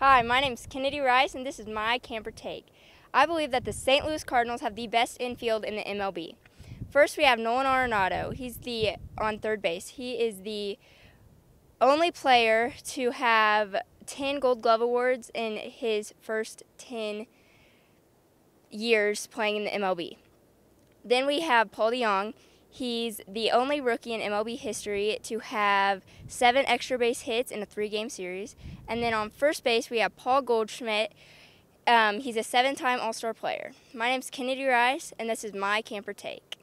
Hi, my name is Kennedy Rice, and this is my camper take. I believe that the St. Louis Cardinals have the best infield in the MLB. First, we have Nolan Arenado. He's the on third base. He is the only player to have 10 Gold Glove awards in his first 10 years playing in the MLB. Then we have Paul DeJong. He's the only rookie in MLB history to have seven extra base hits in a three game series. And then on first base, we have Paul Goldschmidt. Um, he's a seven time All Star player. My name's Kennedy Rice, and this is my camper take.